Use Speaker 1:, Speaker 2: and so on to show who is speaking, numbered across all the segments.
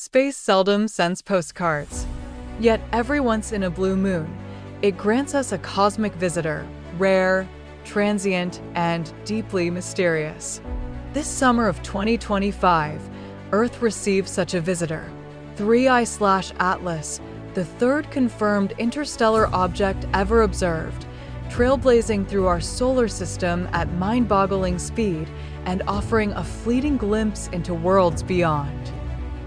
Speaker 1: Space seldom sends postcards. Yet every once in a blue moon, it grants us a cosmic visitor, rare, transient, and deeply mysterious. This summer of 2025, Earth received such a visitor. 3I slash Atlas, the third confirmed interstellar object ever observed, trailblazing through our solar system at mind-boggling speed and offering a fleeting glimpse into worlds beyond.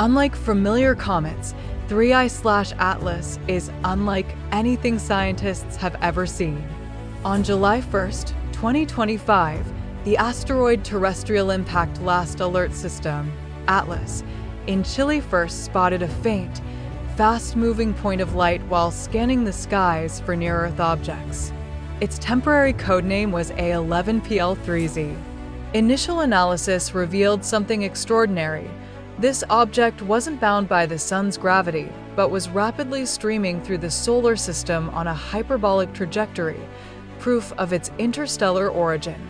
Speaker 1: Unlike familiar comets, 3I slash Atlas is unlike anything scientists have ever seen. On July 1st, 2025, the Asteroid Terrestrial Impact Last Alert System, ATLAS, in Chile first spotted a faint, fast-moving point of light while scanning the skies for near-Earth objects. Its temporary codename was A11PL3Z. Initial analysis revealed something extraordinary, this object wasn't bound by the sun's gravity, but was rapidly streaming through the solar system on a hyperbolic trajectory, proof of its interstellar origin,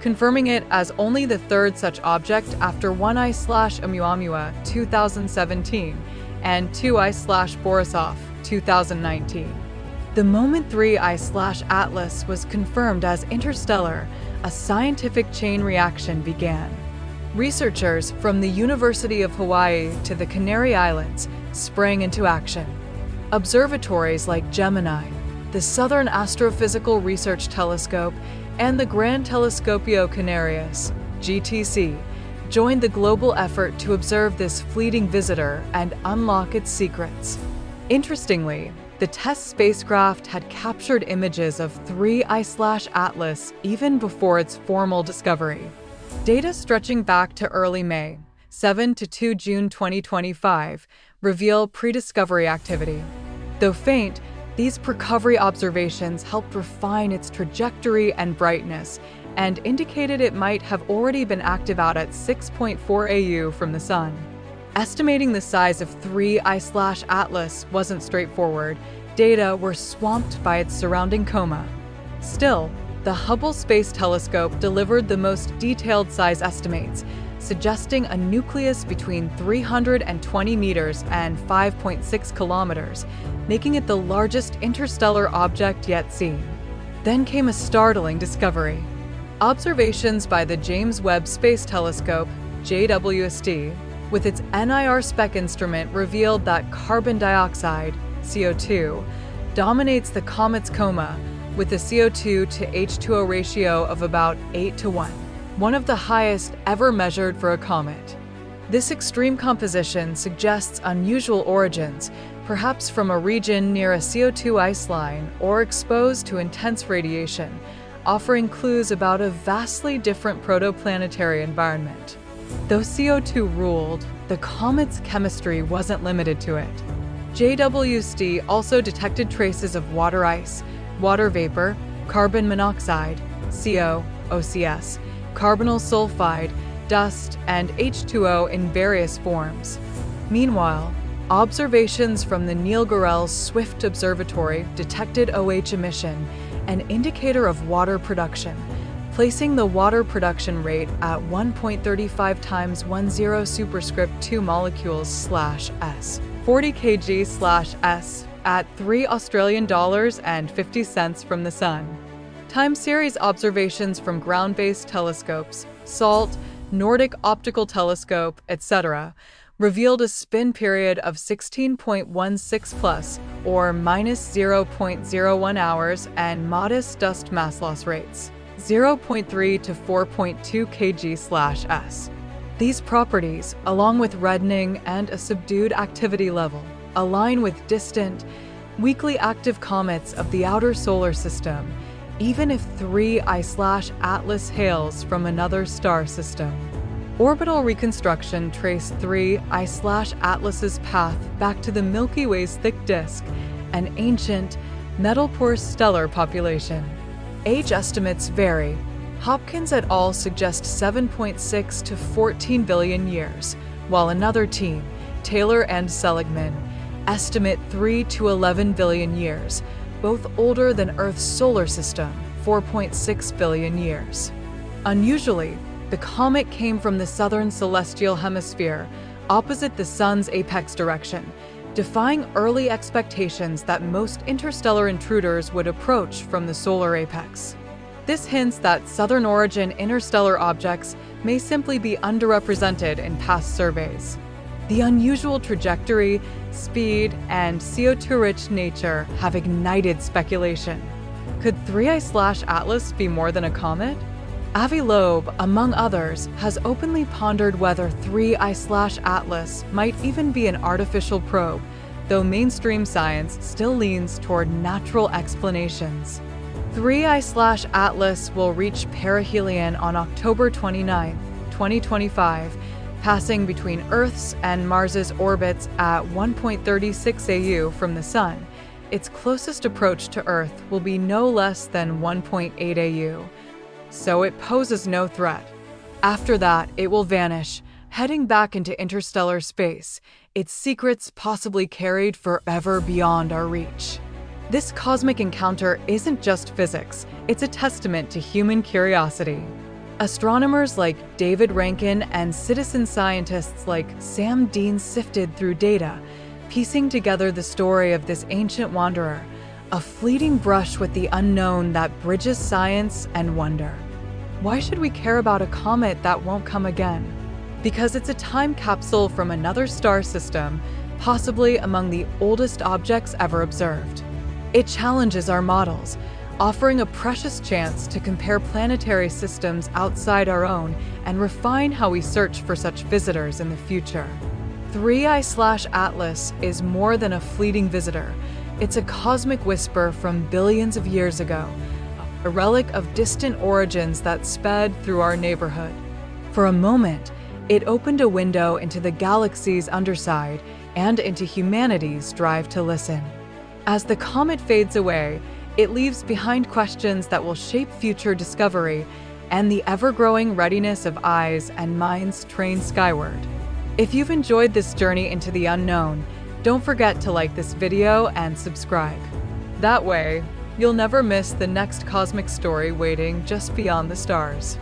Speaker 1: confirming it as only the third such object after 1I slash Oumuamua 2017 and 2I slash Borisov 2019. The moment 3I slash Atlas was confirmed as interstellar, a scientific chain reaction began. Researchers from the University of Hawaii to the Canary Islands sprang into action. Observatories like Gemini, the Southern Astrophysical Research Telescope, and the Gran Telescopio Canarias, GTC, joined the global effort to observe this fleeting visitor and unlock its secrets. Interestingly, the TESS spacecraft had captured images of 3I Atlas even before its formal discovery. Data stretching back to early May, 7 to 2 June 2025, reveal prediscovery activity. Though faint, these precovery observations helped refine its trajectory and brightness and indicated it might have already been active out at 6.4 AU from the Sun. Estimating the size of 3I Atlas wasn't straightforward. Data were swamped by its surrounding coma. Still, the Hubble Space Telescope delivered the most detailed size estimates, suggesting a nucleus between 320 meters and 5.6 kilometers, making it the largest interstellar object yet seen. Then came a startling discovery. Observations by the James Webb Space Telescope, JWST, with its NIRSpec instrument revealed that carbon dioxide, CO2, dominates the comet's coma with a CO2 to H2O ratio of about 8 to 1, one of the highest ever measured for a comet. This extreme composition suggests unusual origins, perhaps from a region near a CO2 ice line or exposed to intense radiation, offering clues about a vastly different protoplanetary environment. Though CO2 ruled, the comet's chemistry wasn't limited to it. JWST also detected traces of water ice, water vapor, carbon monoxide, CO, OCS, carbonyl sulfide, dust, and H2O in various forms. Meanwhile, observations from the Neil Gehrels Swift Observatory detected OH emission, an indicator of water production, placing the water production rate at 1.35 times 10 superscript 2 molecules slash S, 40 kg slash S at 3 Australian dollars and 50 cents from the sun. Time series observations from ground-based telescopes, SALT, Nordic Optical Telescope, etc., revealed a spin period of 16.16 plus, or minus 0.01 hours, and modest dust mass loss rates, 0.3 to 4.2 kg slash s. These properties, along with reddening and a subdued activity level, align with distant, weakly active comets of the outer solar system, even if three I slash Atlas hails from another star system. Orbital reconstruction traced three I slash Atlas's path back to the Milky Way's thick disk, an ancient, metal-poor stellar population. Age estimates vary. Hopkins et al. suggest 7.6 to 14 billion years, while another team, Taylor and Seligman, estimate 3 to 11 billion years, both older than Earth's solar system, 4.6 billion years. Unusually, the comet came from the southern celestial hemisphere, opposite the sun's apex direction, defying early expectations that most interstellar intruders would approach from the solar apex. This hints that southern origin interstellar objects may simply be underrepresented in past surveys. The unusual trajectory, speed, and CO2 rich nature have ignited speculation. Could 3I slash Atlas be more than a comet? Avi Loeb, among others, has openly pondered whether 3I slash Atlas might even be an artificial probe, though mainstream science still leans toward natural explanations. 3I slash Atlas will reach perihelion on October 29, 2025, passing between Earth's and Mars's orbits at 1.36 AU from the Sun. Its closest approach to Earth will be no less than 1.8 AU, so it poses no threat. After that, it will vanish, heading back into interstellar space, its secrets possibly carried forever beyond our reach. This cosmic encounter isn't just physics, it's a testament to human curiosity. Astronomers like David Rankin and citizen scientists like Sam Dean sifted through data, piecing together the story of this ancient wanderer, a fleeting brush with the unknown that bridges science and wonder. Why should we care about a comet that won't come again? Because it's a time capsule from another star system, possibly among the oldest objects ever observed. It challenges our models, offering a precious chance to compare planetary systems outside our own and refine how we search for such visitors in the future. 3i slash Atlas is more than a fleeting visitor. It's a cosmic whisper from billions of years ago, a relic of distant origins that sped through our neighborhood. For a moment, it opened a window into the galaxy's underside and into humanity's drive to listen. As the comet fades away, it leaves behind questions that will shape future discovery and the ever growing readiness of eyes and minds trained skyward. If you've enjoyed this journey into the unknown, don't forget to like this video and subscribe. That way, you'll never miss the next cosmic story waiting just beyond the stars.